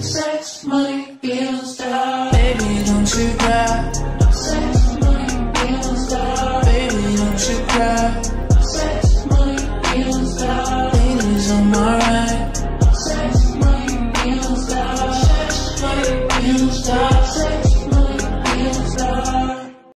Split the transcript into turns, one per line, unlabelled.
Sex, money, bills, die. Baby, don't you cry. Sex, money, bills, die. Baby, don't you cry. Sex, money, bills, die. Things on my alright. Sex, money, bills, die. Sex, money, bills, die.